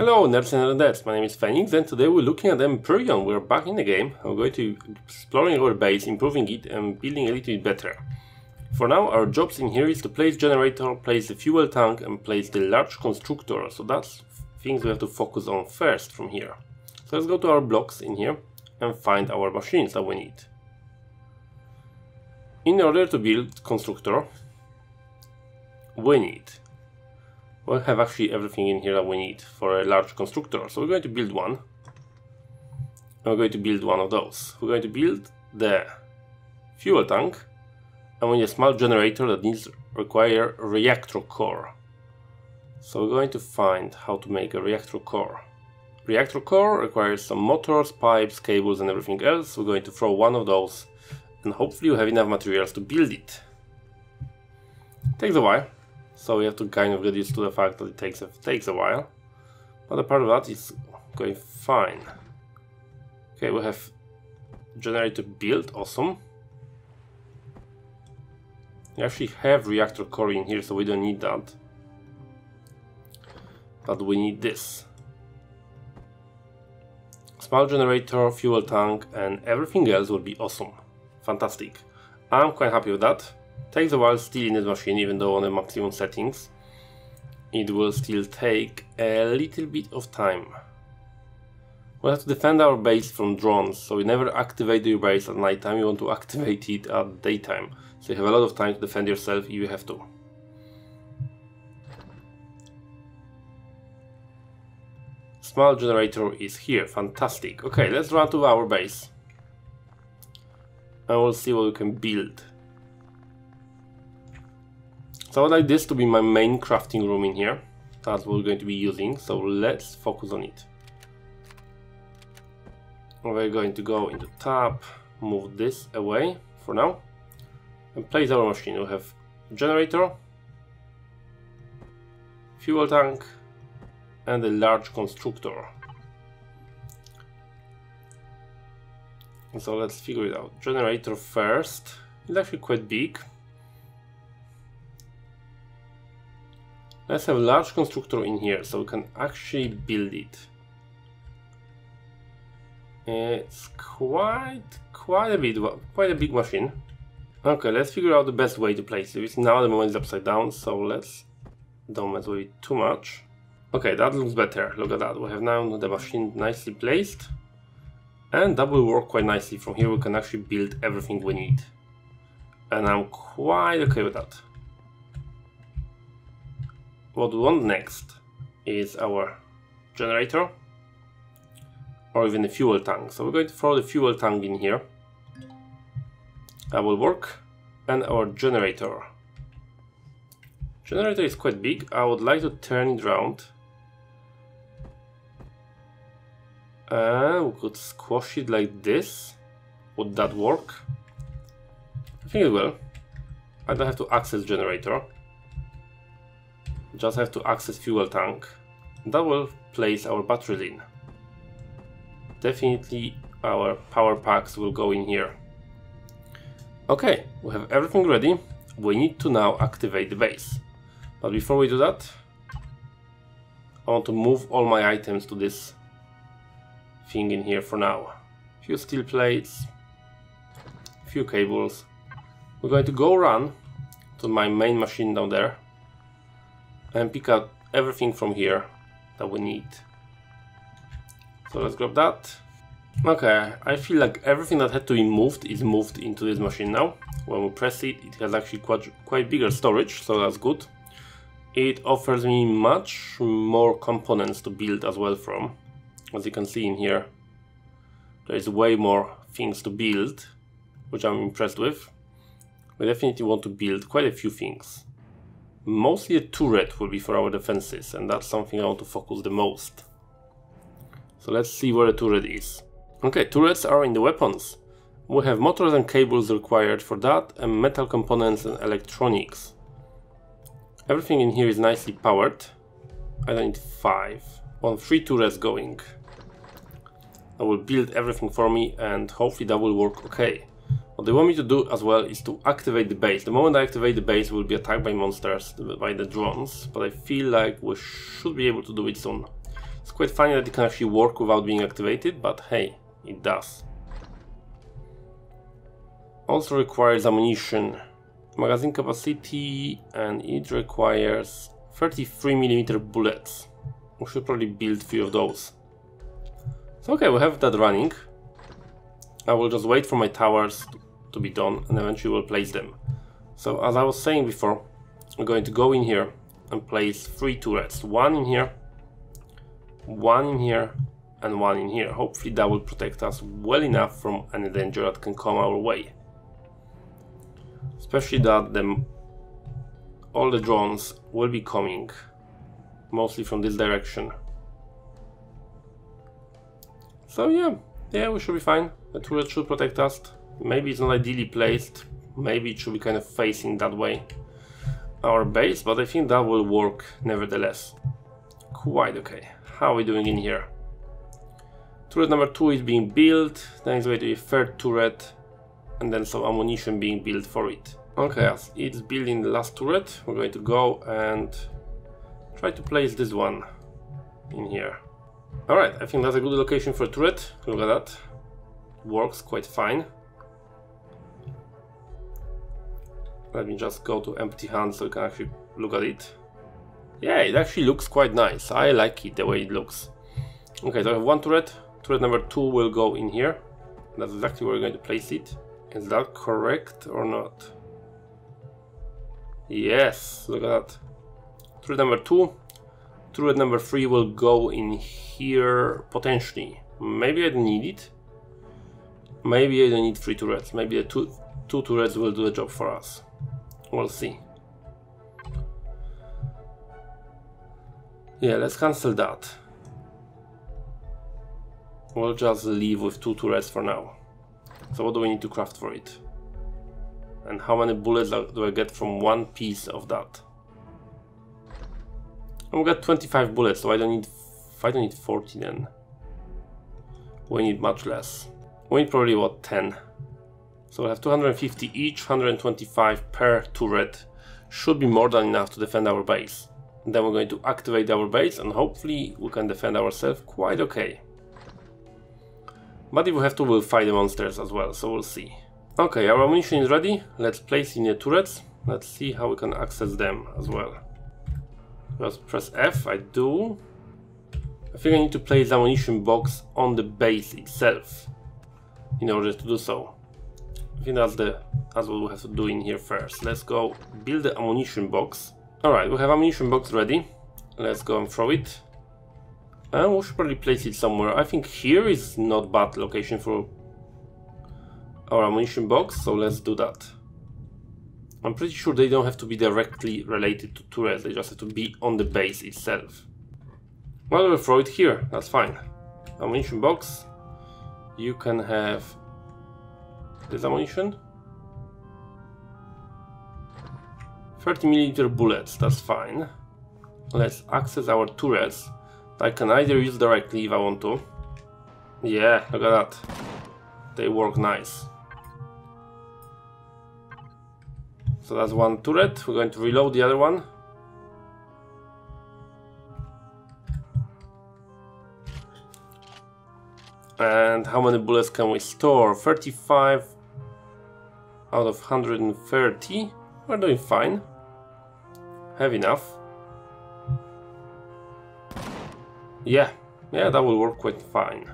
Hello nerds and nerdettes, my name is Feniks and today we're looking at Empyrion. We're back in the game. I'm going to exploring our base, improving it and building a little bit better. For now our jobs in here is to place generator, place the fuel tank and place the large constructor. So that's things we have to focus on first from here. So let's go to our blocks in here and find our machines that we need. In order to build constructor, we need we have actually everything in here that we need for a large constructor. So we're going to build one. we're going to build one of those. We're going to build the fuel tank and we need a small generator that needs require reactor core. So we're going to find how to make a reactor core. Reactor core requires some motors, pipes, cables and everything else. We're going to throw one of those and hopefully you have enough materials to build it. Takes a while, so we have to kind of get used to the fact that it takes a, takes a while. But a part of that is going fine. Okay, we have generator built, awesome. We actually have reactor core in here, so we don't need that. But we need this. Small generator, fuel tank, and everything else will be awesome. Fantastic. I'm quite happy with that. Takes a while still in this machine, even though on the maximum settings. It will still take a little bit of time. We have to defend our base from drones, so you never activate your base at night time, you want to activate it at daytime. So you have a lot of time to defend yourself if you have to. Small generator is here, fantastic. Okay, let's run to our base. And we'll see what we can build. So I would like this to be my main crafting room in here. That's what we're going to be using, so let's focus on it. We're going to go into tab, move this away for now, and place our machine. We have generator, fuel tank, and a large constructor. So let's figure it out. Generator first. It's actually quite big. Let's have a large constructor in here so we can actually build it. It's quite, quite a bit, quite a big machine. Okay, let's figure out the best way to place it. Now the moment is upside down, so let's don't mess with it too much. Okay, that looks better. Look at that. We have now the machine nicely placed. And that will work quite nicely. From here we can actually build everything we need. And I'm quite okay with that what we want next is our generator or even the fuel tank. So we're going to throw the fuel tank in here. That will work. And our generator. Generator is quite big. I would like to turn it around. And we could squash it like this. Would that work? I think it will. I don't have to access generator just have to access fuel tank. That will place our battery in. Definitely our power packs will go in here. Okay, we have everything ready. We need to now activate the base. But before we do that, I want to move all my items to this thing in here for now. Few steel plates, few cables. We're going to go run to my main machine down there and pick out everything from here that we need. So let's grab that. Okay, I feel like everything that had to be moved is moved into this machine now. When we press it, it has actually quite, quite bigger storage, so that's good. It offers me much more components to build as well from. As you can see in here, there is way more things to build, which I'm impressed with. We definitely want to build quite a few things. Mostly a turret will be for our defenses, and that's something I want to focus the most. So let's see where the turret is. Okay, turrets are in the weapons. We have motors and cables required for that, and metal components and electronics. Everything in here is nicely powered. I don't need five. On three turrets going. I will build everything for me and hopefully that will work okay. What they want me to do as well is to activate the base. The moment I activate the base, we'll be attacked by monsters, by the drones, but I feel like we should be able to do it soon. It's quite funny that it can actually work without being activated, but hey, it does. Also requires ammunition, magazine capacity, and it requires 33mm bullets. We should probably build a few of those. So okay, we have that running. I will just wait for my towers to be done and eventually we'll place them. So as I was saying before, I'm going to go in here and place three turrets. One in here, one in here, and one in here. Hopefully that will protect us well enough from any danger that can come our way. Especially that the, all the drones will be coming mostly from this direction. So yeah, yeah, we should be fine. The turret should protect us. Maybe it's not ideally placed. Maybe it should be kind of facing that way. Our base, but I think that will work nevertheless. Quite okay. How are we doing in here? Turret number 2 is being built, then it's going to be third turret, and then some ammunition being built for it. Okay, as it's building the last turret, we're going to go and try to place this one in here. Alright, I think that's a good location for a turret. Look at that. Works quite fine. Let me just go to empty hands so you can actually look at it. Yeah, it actually looks quite nice. I like it the way it looks. Okay, so I have one turret. Turret number two will go in here. That's exactly where we're going to place it. Is that correct or not? Yes, look at that. Turret number two. Turret number three will go in here potentially. Maybe I don't need it. Maybe I don't need three turrets. Maybe the two, two turrets will do the job for us. We'll see. Yeah, let's cancel that. We'll just leave with two turrets for now. So what do we need to craft for it? And how many bullets do I get from one piece of that? we got 25 bullets, so I don't need I don't need 40 then. We need much less. We need probably what 10. So we have 250 each, 125 per turret. Should be more than enough to defend our base. Then we're going to activate our base and hopefully we can defend ourselves quite okay. But if we have to, we'll fight the monsters as well, so we'll see. Okay, our ammunition is ready. Let's place in the turrets. Let's see how we can access them as well. Just press F, I do. I think I need to place the ammunition box on the base itself in order to do so. I think that's the that's what we have to do in here first. Let's go build the ammunition box. Alright, we have ammunition box ready. Let's go and throw it. And we should probably place it somewhere. I think here is not bad location for our ammunition box, so let's do that. I'm pretty sure they don't have to be directly related to turrets, they just have to be on the base itself. Well, we'll throw it here, that's fine. Ammunition box. You can have this ammunition. 30 millimeter bullets, that's fine. Let's access our turrets. I can either use directly if I want to. Yeah, look at that. They work nice. So that's one turret. We're going to reload the other one. And how many bullets can we store? 35 out of 130. We're doing fine. Have enough. Yeah, yeah, that will work quite fine.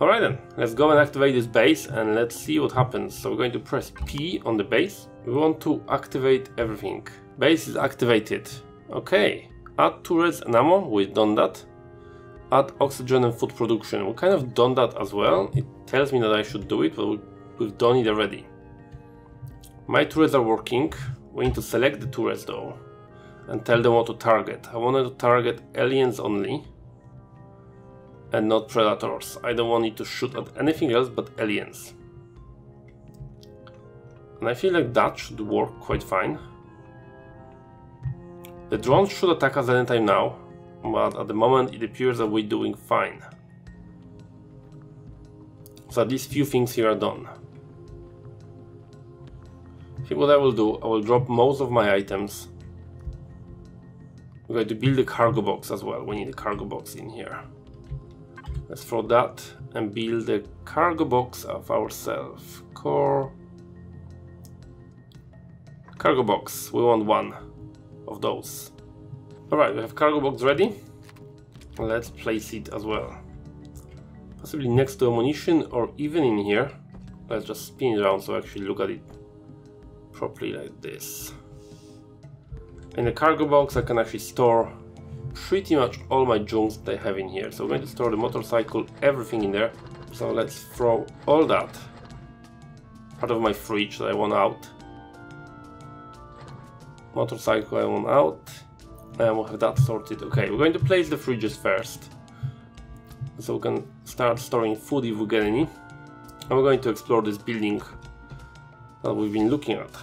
Alright then, let's go and activate this base and let's see what happens. So we're going to press P on the base. We want to activate everything. Base is activated. Okay, add turrets and ammo, we've done that add oxygen and food production. We kind of done that as well. It tells me that I should do it, but we've done it already. My turrets are working. We need to select the turrets though and tell them what to target. I wanted to target aliens only and not predators. I don't want it to shoot at anything else but aliens. And I feel like that should work quite fine. The drones should attack us anytime now, but at the moment it appears that we're doing fine. So these few things here are done. Think what I will do, I will drop most of my items We're going to build a cargo box as well. We need a cargo box in here. Let's throw that and build a cargo box of ourselves. Core. Cargo box. We want one of those. Alright, we have cargo box ready. Let's place it as well. Possibly next to ammunition or even in here. Let's just spin it around so I actually look at it properly like this. In the cargo box I can actually store pretty much all my junks that I have in here. So I'm going to store the motorcycle, everything in there. So let's throw all that part of my fridge that I want out. Motorcycle I want out. And we'll have that sorted. Okay, we're going to place the fridges first. So we can start storing food if we get any. And we're going to explore this building that we've been looking at.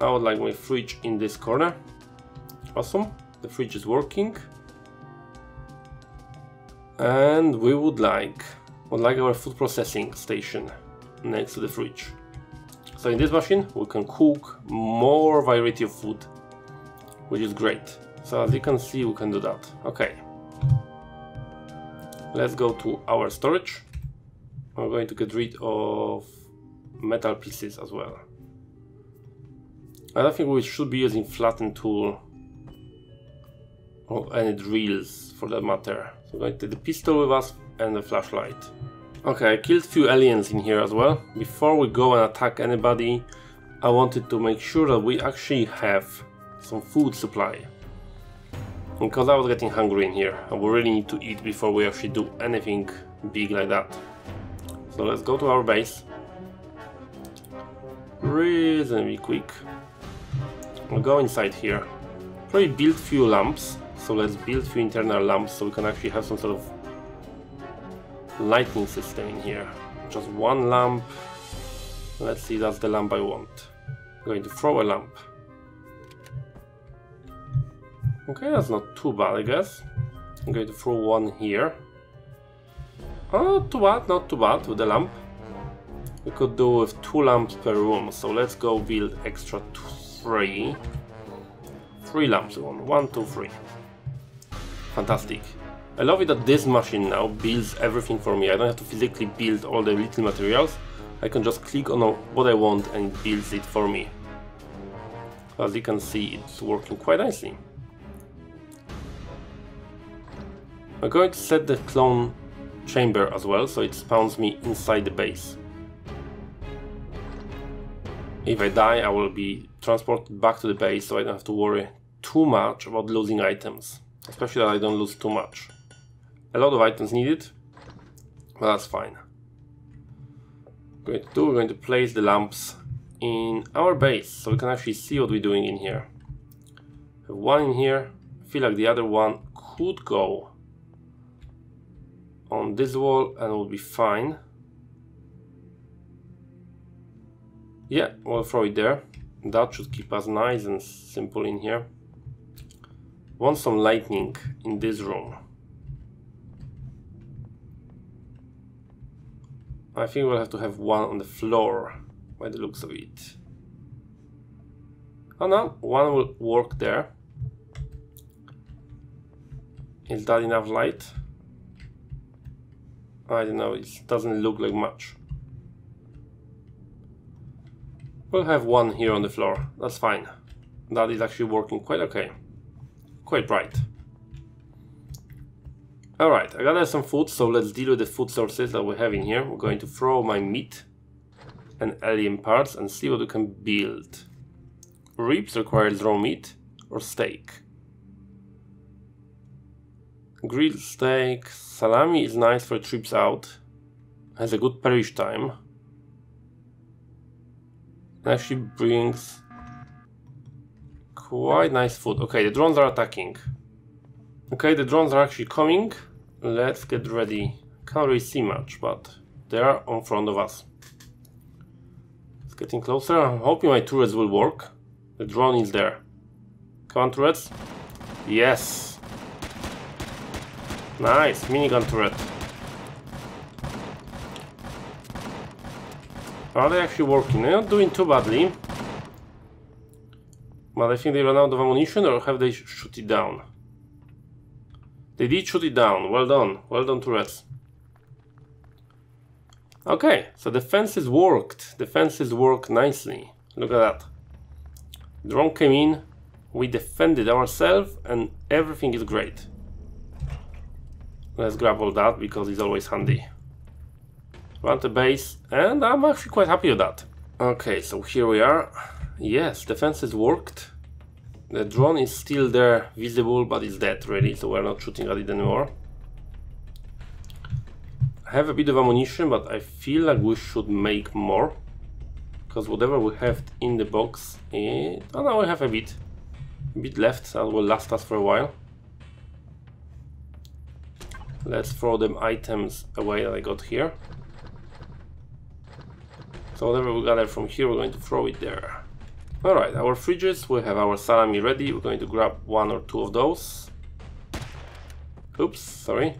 I would like my fridge in this corner. Awesome. The fridge is working. And we would like would like our food processing station next to the fridge. So in this machine we can cook more variety of food, which is great. So as you can see we can do that. Okay. Let's go to our storage. I'm going to get rid of metal pieces as well. I don't think we should be using flatten tool or any drills for that matter. So I'm going to take the pistol with us and the flashlight. Okay, I killed few aliens in here as well. Before we go and attack anybody, I wanted to make sure that we actually have some food supply. Because I was getting hungry in here and we really need to eat before we actually do anything big like that. So let's go to our base. Reasonably quick. We'll go inside here. Probably build few lamps. So let's build few internal lamps so we can actually have some sort of lighting system in here. Just one lamp. Let's see, that's the lamp I want. I'm going to throw a lamp. Okay, that's not too bad, I guess. I'm going to throw one here. Oh, not too bad, not too bad with the lamp. We could do with two lamps per room, so let's go build extra three. Three lamps want. One, two, three. Fantastic. I love it that this machine now builds everything for me. I don't have to physically build all the little materials. I can just click on what I want and it builds it for me. As you can see, it's working quite nicely. I'm going to set the clone chamber as well, so it spawns me inside the base. If I die, I will be transported back to the base, so I don't have to worry too much about losing items. Especially that I don't lose too much. A lot of items needed, but that's fine. Going to do, we're going to place the lamps in our base, so we can actually see what we're doing in here. One in here, I feel like the other one could go on this wall and will be fine. Yeah, we'll throw it there. That should keep us nice and simple in here. Want some lightning in this room. I think we'll have to have one on the floor by the looks of it. Oh no, one will work there. Is that enough light? I don't know, it doesn't look like much. We'll have one here on the floor, that's fine. That is actually working quite okay. Quite bright. Alright, I gotta some food, so let's deal with the food sources that we have in here. We're going to throw my meat and alien parts and see what we can build. Ribs requires raw meat or steak. Grilled steak, salami is nice for trips out. Has a good perish time. Actually brings quite nice food. Okay, the drones are attacking. Okay, the drones are actually coming. Let's get ready. Can't really see much, but they are in front of us. It's getting closer. I'm hoping my turrets will work. The drone is there. Come on, turrets. Yes. Nice, minigun turret. Are they actually working? They're not doing too badly. But I think they run out of ammunition or have they sh shoot it down? They did shoot it down. Well done. Well done, to turrets. Okay, so the fences worked. The fences work nicely. Look at that. Drone came in, we defended ourselves, and everything is great. Let's grab all that because it's always handy. Run the base, and I'm actually quite happy with that. Okay, so here we are. Yes, defenses worked. The drone is still there, visible, but it's dead really, so we're not shooting at it anymore. I have a bit of ammunition, but I feel like we should make more. Because whatever we have in the box, it... oh no, we have a bit, a bit left that will last us for a while. Let's throw them items away that I got here. So whatever we gather from here, we're going to throw it there. Alright, our fridges, we have our salami ready. We're going to grab one or two of those. Oops, sorry.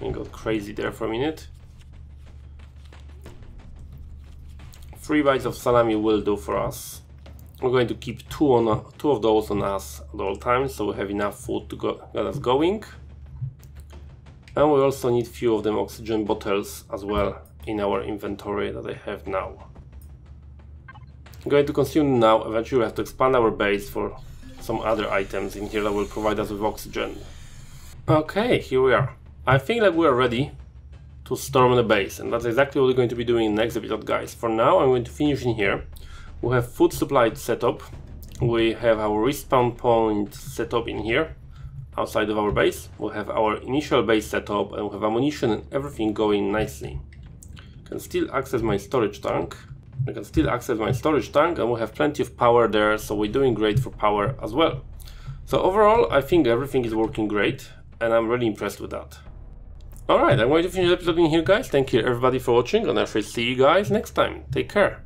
We got crazy there for a minute. Three bites of salami will do for us. We're going to keep two on two of those on us at all times, so we have enough food to go, get us going. And we also need few of them oxygen bottles as well in our inventory that I have now. I'm going to consume now, eventually we have to expand our base for some other items in here that will provide us with oxygen. Okay, here we are. I think that we are ready to storm the base, and that's exactly what we're going to be doing in the next episode, guys. For now, I'm going to finish in here. We have food supply set up, we have our respawn point set up in here, outside of our base. We have our initial base set up and we have ammunition and everything going nicely. I Can still access my storage tank. I can still access my storage tank and we have plenty of power there, so we're doing great for power as well. So overall, I think everything is working great and I'm really impressed with that. Alright, I'm going to finish the episode in here guys. Thank you everybody for watching and I shall see you guys next time. Take care.